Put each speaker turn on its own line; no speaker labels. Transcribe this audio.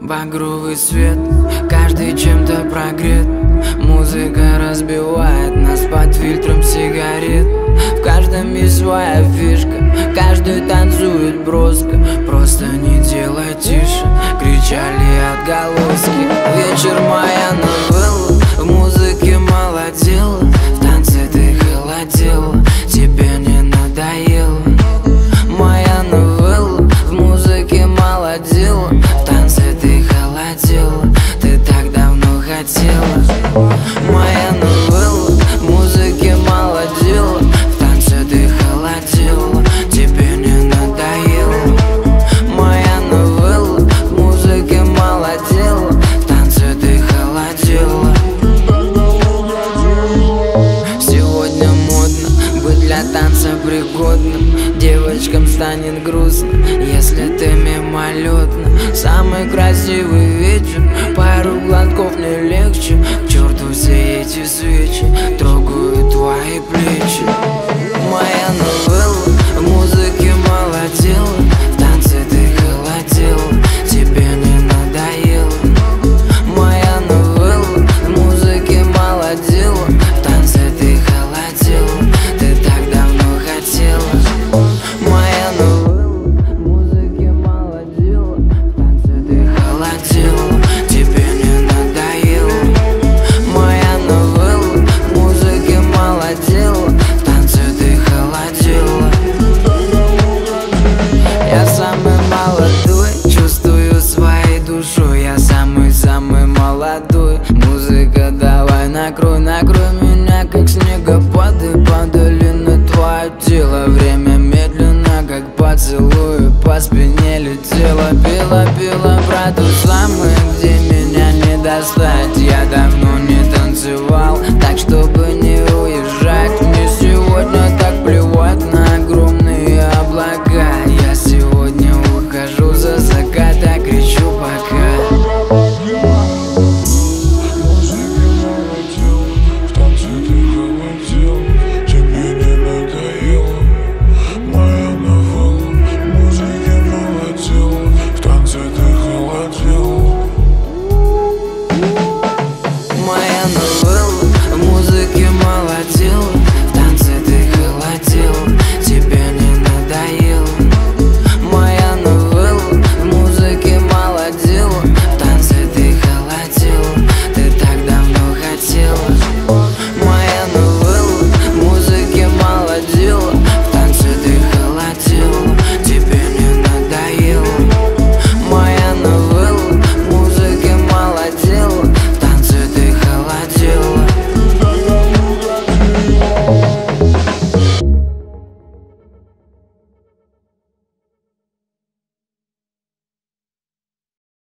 Багровый свет, каждый чем-то прогрет. Музыка разбивает нас под фильтром сигарет. В каждом есть своя фишка, Девочкам станет грустно, если ты мимолетно Самый красивый вечер, пару глотков не легче. К черту все эти свечи, Накрой, накрой меня, как снегопады Падали на твое тело. Время медленно, как поцелую По спине летело, пила, пила Брату самый, где меня не достать. Я давно не танцевал, так чтобы не